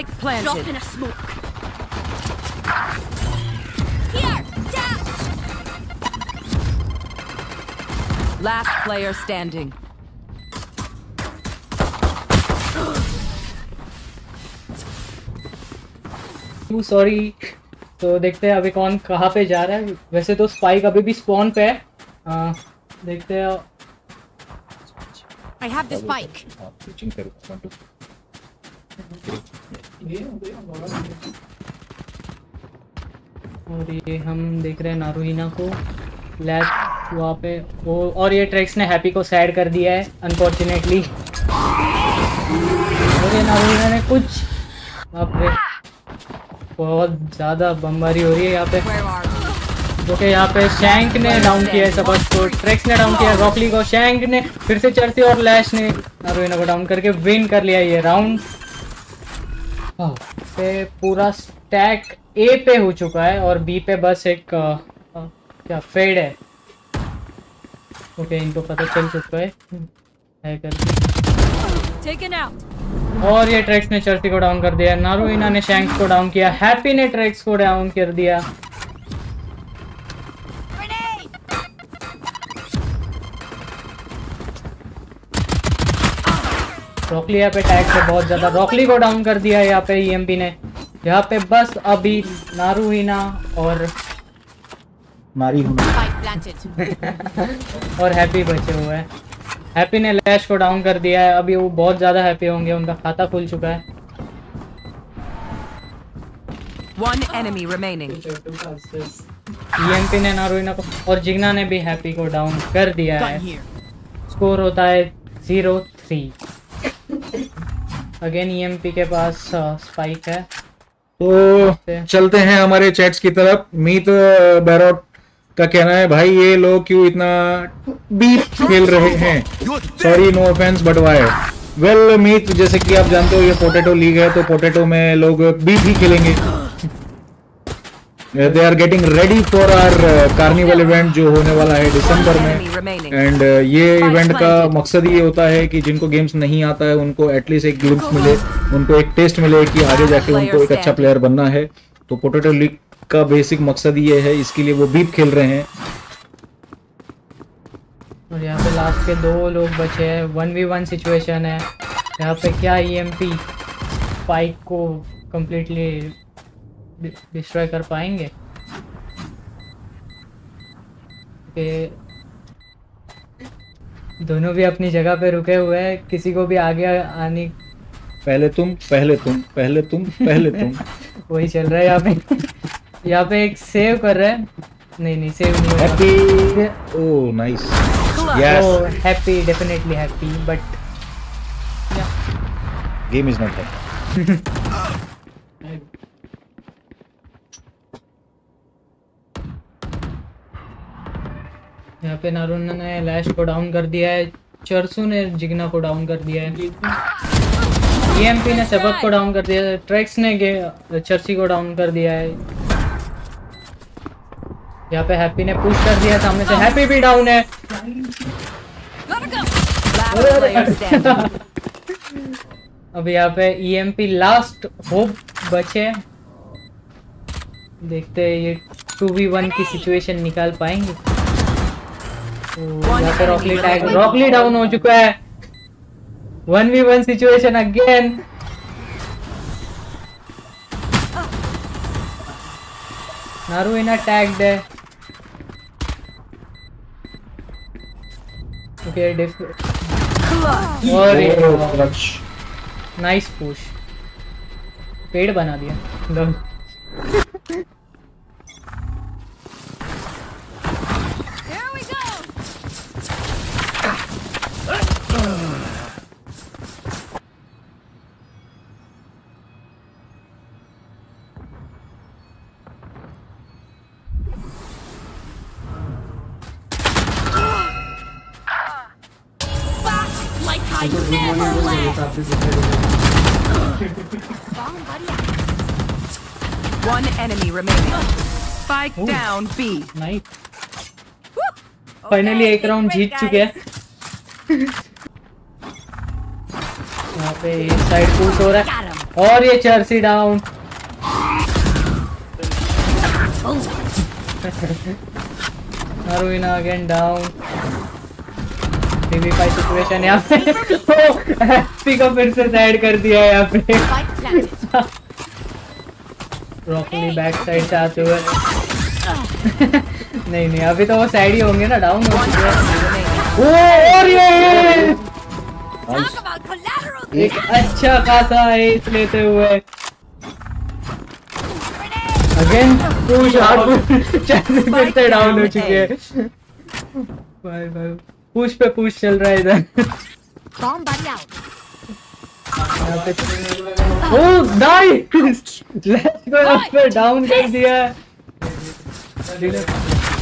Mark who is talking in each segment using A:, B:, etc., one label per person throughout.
A: Spike
B: Drop
A: planted.
B: in a smoke. Here, dash.
A: Last player standing.
C: Sorry तो देखते हैं अभी कौन कहाँ पे जा रहा है वैसे तो स्पाइक अभी भी स्पॉन पे है आ, देखते हैं
B: I have the
C: और ये हम देख रहे हैं नारुहिना को। लैब वहाँ पे वो और ये ट्रैक्स ने हैप्पी को सैड कर दिया है अनफॉर्चुनेटली और ये नारुहिना ने कुछ बाप रे बहुत ज़्यादा बमबारी हो रही है यहाँ पे? जो कि यहाँ पे शैंक ने डाउन किया है सबक को। ट्रैक्स ने डाउन किया रॉकली को। शैंक ने फिर से चढ़ती और लैश ने नारुहिना को डाउन करके विन कर लिया ये राउंड पे पूरा स्टैक ए पे हो चुका है और बी पे बस एक आ, क्या फेड है। ओके इनको पता चल चुका है। है कर और ये ट्रैक्स ने चर्सी को डाउन कर दिया नारोइना ने शैंक्स को डाउन किया हैप्पी ने ट्रैक्स को डाउन कर दिया। रॉकली यहाँ पे टैग से बहुत ज़्यादा रॉकली को डाउन कर दिया यहाँ पे ईएमपी ने। यहाँ पे बस अभी नारुहिना और
D: नारी हूँ
C: और हैप्पी बचे हुए हैं। हैप्पी ने लैश को डाउन कर दिया है। अभी वो बहुत ज़्यादा हैप्पी होंगे उनका खाता खुल चुका है।
A: One enemy remaining.
C: ईएमपी ने नारुहिना को और जिग्ना ने भी हैप्पी को डाउन कर दिया है। स्कोर होता है ज़ीरो थ्री अगेन ईएमपी के पास स्पाइक है।
D: तो चलते हैं हमारे चैट्स की तरफ़। मीत बैरोट का कहना है भाई ये लोग क्यों इतना बीप खेल रहे हैं? Sorry no offence but why well Meet जैसे कि आप जानते हो ये पोटैटो लीग है तो पोटैटो में लोग बीप ही खेलेंगे। They are getting ready for our carnival event जो होने वाला है दिसंबर में. एंड ये इवेंट का मकसद ये होता है कि जिनको गेम्स नहीं आता है उनको एटलीस्ट एक ग्लिम्स मिले उनको एक टेस्ट मिले कि आगे जाके उनको एक अच्छा प्लेयर बनना है। तो पोटैटो लीग का बेसिक मकसद ये है इसके लिए वो बीप खेल रहे हैं।
C: और यहाँ पे लास्ट के दो लोग बचे हैं। वन वी वन सिचुएशन है। यहाँ पे क्या ईएमपी स्पाइक को कंप्लीटली डिस्ट्रॉय कर पाएँगे? कि दोनों भी अपनी जगह पे रुके हुए हैं किसी को भी आगे आने
D: पहले तुम पहले तुम पहले तुम पहले तुम।
C: वही चल रहा है यहाँ पे। यहाँ पे एक सेव कर रहा है। नहीं नहीं सेव नहीं
D: happy oh nice yes
C: happy definitely happy but
D: game is not happy
C: यहाँ पे नारुन ने लैश को डाउन कर दिया है, चरसू ने जिग्ना को डाउन कर दिया है। ईएमपी ने सबक को डाउन कर दिया ट्रैक्स ने चर्सी को डाउन कर दिया है। यहाँ पे हैप्पी ने पुश कर दिया सामने से हैप्पी भी डाउन है. अब यहाँ पे ईएमपी लास्ट होप बचे। देखते हैं ये टू वी वन की सिचुएशन निकाल पाएँगे। यहाँ पे रॉकली टैग रॉकली डाउन हो चुका है। One v one situation again नारुइना tagged है। ओके डिफ और
D: क्लच
C: नाइस पुश पेड़ बना दिया।
B: Buddy.
A: One enemy remaining. Spike Ooh. down B.
C: Nice finally एक राउंड जीत चुके हैं यहाँ पे साइड पुश हो रहा है और ये चर्सी down Aruna again down. Five situation यहाँ पे हैप्पी को फिर से साइड कर दिया है यहाँ पे. ब्रोकली बैक साइड से आते हुए। नहीं नहीं अभी तो वो साइड ही होंगे ना डाउन हो चुके हैं। ओ, और ये एक अच्छा खासा एस लेते हुए। अगेन चैनल फिर से डाउन हो चुके हैं। बाय बाय पुश पे पुश चल रहा है इधर।
B: Out.
C: यहाँ पे ओ नाइस लेट्स गो उस डाउन कर दिया है।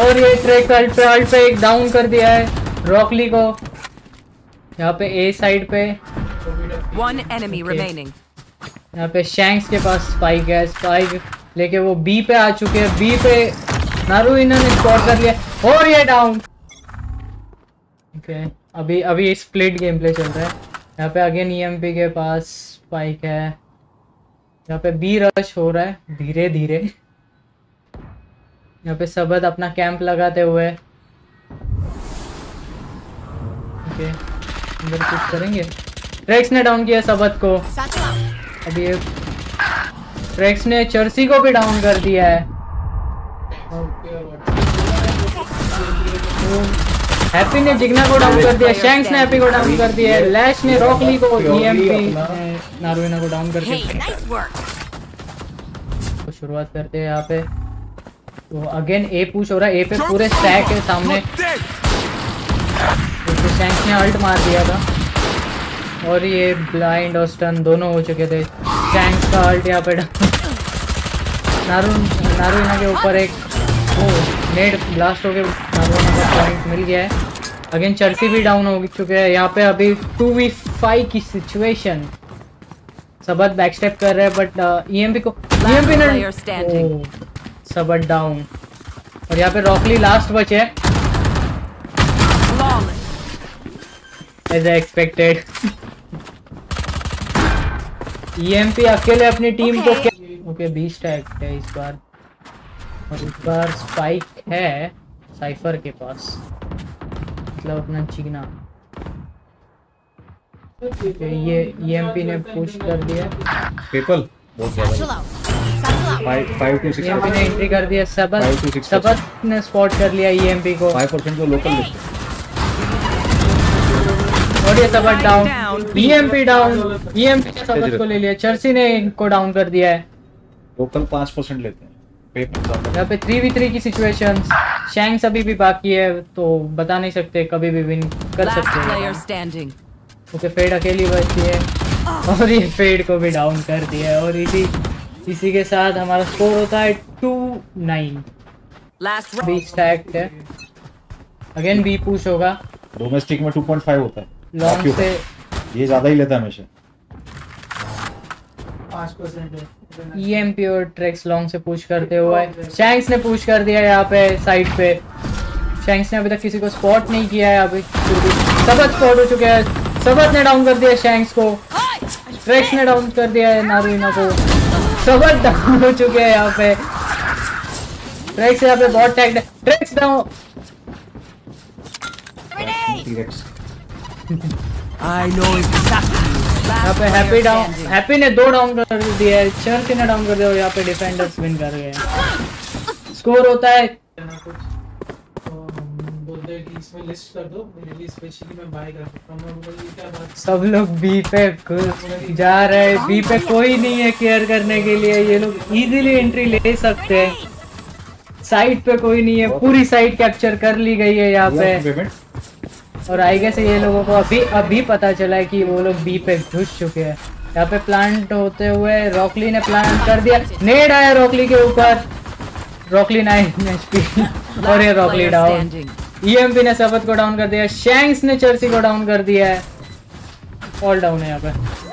C: और ये ट्रैक अल्ट पे अल्ट पे एक डाउन कर दिया है रॉकली को। यहाँ पे ए साइड पे।
A: One enemy
C: Okay.
A: remaining.
C: यहाँ पे शैंक्स के पास स्पाइक है स्पाइक लेके वो बी पे आ चुके हैं। बी पे नारू इन्होंने स्कोर कर लिया। और ये डाउन ओके। अभी अभी स्प्लिट गेम प्ले चल रहा है। यहाँ पे अगेन ईएमपी के पास स्पाइक है। यहाँ पे बी रश हो रहा है। धीरे धीरे। यहाँ पे सबद अपना कैंप लगाते हुए। ओके, अंदर कुछ करेंगे? ट्रेक्स ने डाउन किया सबद को। अभी ये ट्रेक्स ने चर्सी को भी डाउन कर दिया है। हैप्पी ने जिग्ना को डाउन कर दिया शैंक्स ने हैप्पी को डाउन कर दिया लैश ने रॉकली को ईएमपी नारुइना को डाउन
B: nice work.
C: तो शुरुआत करते हैं यहाँ पे। तो अगेन ए पुश हो रहा है ए पे पूरे स्टैक है सामने। तो शैंक्स ने अल्ट मार दिया था। और ये ब्लाइंड और स्टन दोनों हो चुके थे। शैंक्स का अल्ट यहाँ पे नारून नारुइना के ऊपर एक वो नेट ब्लास्ट हो गया। नारुइना का पॉइंट मिल गया है अगेन चर्सी भी डाउन हो चुके हैं यहाँ पे अभी टू वी फाइव की सिचुएशन सबत बैक स्टेप कर रहे हैं बट ईएमपी को ईएमपी ने
A: standing.
C: ओह, सबत डाउन और यहाँ पे रॉकली लास्ट बचे हैं. एज एक्सपेक्टेड ईएमपी अकेले अपनी टीम
B: okay. को.
C: ओके बी स्टैक है इस बार और इस बार स्पाइक है साइफर के पास। मतलब अपना चिकना ये ईएमपी ने पुश कर दिया।
D: पेपल बहुत ज़्यादा। सिक्स
C: ने एंट्री कर दिया सबत सबत ने स्पॉट कर लिया ईएमपी को।
D: फाइव परसेंट तो लोकल लिखते
C: और ये सबत डाउन ईएमपी डाउन ईएमपी ने सबत को ले लिया। चर्सी ने इनको डाउन कर दिया है।
D: लोकल पाँच परसेंट लेते हैं।
C: यहाँ पे थ्री वी थ्री की सिचुएशन शैंक्स अभी भी बाकी है तो बता नहीं सकते कभी भी विन कर सकते हैं। ओके फेड अकेली बचती है। और ये फेड को भी डाउन कर दिया है और इसी इसी के साथ हमारा स्कोर होता है टू नाइन बी स्टैक्ड है। अगेन बी पुश होगा।
D: डोमेस्टिक में 2.5 होता है।
C: लॉन्ग से
D: ये ज़्यादा ही लेता है हमेशा।
C: ईएमपी और ट्रेक्स लॉन्ग से पुश करते हुए शैंक्स ने पुश कर दिया यहाँ पे साइड पे। शैंक्स ने अभी तक किसी को स्पॉट नहीं किया है अभी। सबत स्पॉट हो चुके हैं। सबत ने डाउन कर दिया शैंक्स को। ट्रेक्स ने डाउन कर दिया है नारुइना को। सबत डाउन हो चुके हैं यहाँ पे। ट्रेक्स यहाँ पे बहुत टैग ट्रेक्स डाउन.
A: I know exactly.
C: यहाँ पे हैप्पी डाउन हैप्पी ने दो डाउन कर दिया है। चर्च ने डाउन कर दिया और यहाँ पे डिफेंडर्स विन कर गए स्कोर होता है।
E: बोलते हैं कि इसमें लिस्ट कर दो मेरे लिए स्पेशली मैं बाय कर सकता हूँ। मैं बोला ये क्या बात
C: सब लोग बी पे जा रहे हैं। बी पे कोई नहीं है केयर करने के लिए। ये लोग इजीली एंट्री ले सकते हैं। साइड पे कोई नहीं है। पूरी साइड कैप्चर कर ली गई है यहाँ पे।
D: पेमेंट
C: और आई गेस ये लोगों को अभी अभी पता चला है कि वो लोग बी पे घुस चुके हैं। यहाँ पे प्लांट होते हुए रॉकली ने प्लांट कर दिया। नेड आया रॉकली के ऊपर। रॉकली नाइन एचपी और ये रॉकली डाउन. ईएमपी ने सबत को डाउन कर दिया। शैंक्स ने चर्सी को डाउन कर दिया है। ऑल डाउन है यहाँ पे।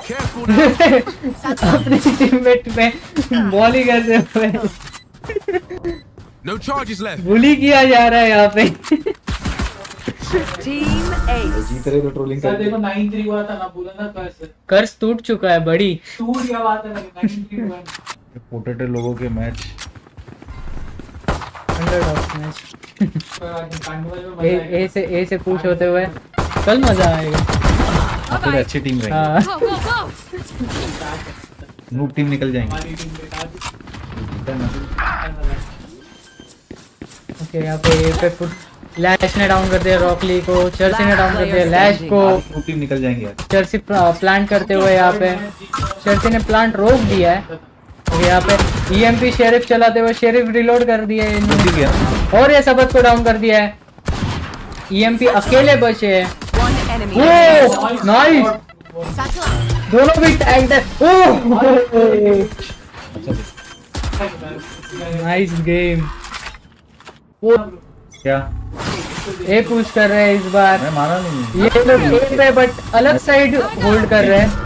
C: अपनी टीममेट पे बॉल ही करते हुए।
F: No
C: बुली किया जा रहा है यहाँ पे।
D: जीत रहे तो ट्रोलिंग कर
E: देखो 9-3 हुआ था ना बोला ना कर्स
C: कर्ज टूट चुका है बड़ी।
E: टूट गया बात है 9-3 हुआ।
D: पोटेटो लोगों के
E: match
C: underdog
E: match A
C: A से ए से पूछ होते हुए। कल मज़ा आएगा।
D: अच्छी टीम रहेंगे।
C: हाँ!
D: नूब टीम निकल जाएँगे।
C: ओके यहाँ पे ए पे फुट लैश ने डाउन कर दिया रॉकली को चर्सी ने डाउन कर दिया लैश को।
D: टीम निकल जाएँगे।
C: चर्सी प्लांट करते हुए यहाँ पे। चर्सी ने प्लांट रोक दिया है। यहाँ पे ईएमपी शेरिफ चलाते हुए शेरिफ रिलोड कर दिया है और ये सबक को डाउन कर दिया है। ईएमपी अकेले बचे हैं। नाइस दोनों भी टैग है नाइस गेम
D: क्या?
C: ए पुश कर रहे हैं इस बार।
D: मैं माना नहीं
C: ये लोग ए पे बट अलग साइड होल्ड कर रहे हैं।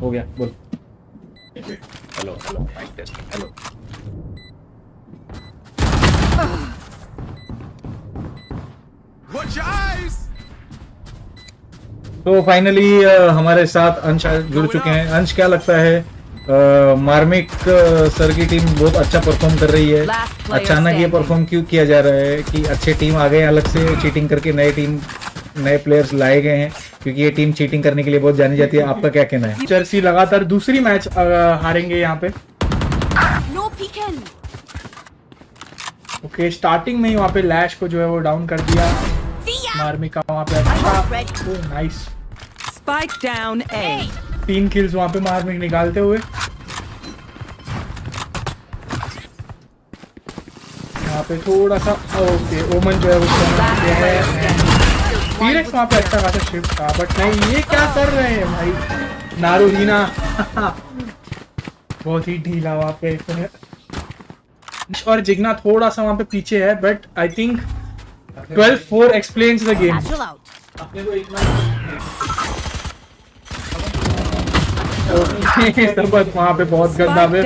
D: हो गया बोल।
F: Watch your eyes!
D: तो फाइनली हमारे साथ अंश जुड़ चुके हैं। अंश क्या लगता है? अ, मार्मिक सर की टीम बहुत अच्छा परफॉर्म कर रही है। अचानक ये परफॉर्म क्यों किया जा रहा है कि अच्छे टीम आ गए अलग से चीटिंग करके नए टीम नए प्लेयर्स लाए गए हैं? क्योंकि ये टीम चीटिंग करने के लिए बहुत जानी जाती है। आपका क्या कहना है?
E: जर्सी लगातार दूसरी मैच हारेंगे यहाँ पे! ओके स्टार्टिंग में ही वहाँ पे लैश को जो है वो डाउन कर दिया।
B: Ya!
E: मार्मिका वहाँ पे अच्छा. Oh nice
A: Spike down A.
E: तीन किल्स वहाँ पे मार्मिक निकालते हुए। यहाँ पे थोड़ा सा ओके ओमन जो है वो है। टीरेक्स वहाँ पे अच्छा खासा शिफ्ट था बट नहीं ये क्या कर रहे हैं भाई? नारूहीना बहुत ही ढीला वहाँ पे। और जिगना थोड़ा सा वहाँ पे पीछे है but I think 12 4 explains
B: the game
E: सबक वहाँ पे बहुत गंदा पे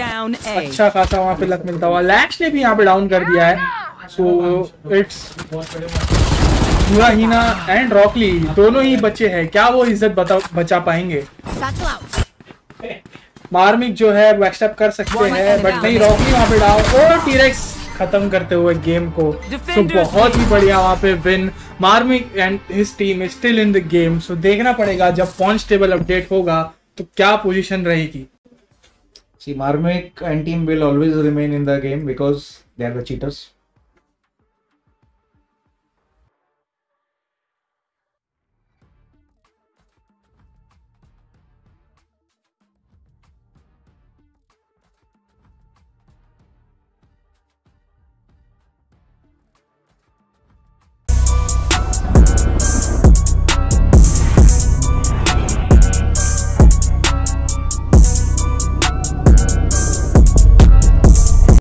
E: अच्छा खासा वहाँ पे लक मिलता हुआ। लैक्स ने भी यहाँ पे डाउन कर दिया है। सो इट्स पूरा हीना एंड रॉकली दोनों ही बच्चे हैं। क्या वो इज़्ज़त बचा पाएँगे? मार्मिक जो है बैकस्टेप कर सकते हैं बट नहीं रॉकली वहाँ पे डाउन और टीरेक्स खत्म करते हुए गेम को। सो
A: so,
E: बहुत ही बढ़िया वहाँ पे win Marmik and his team is still in the game so देखना पड़ेगा जब पॉन्च टेबल अपडेट होगा तो क्या पोजीशन रहेगी?
D: See, Marmik and team will always remain in the game because they are the cheaters.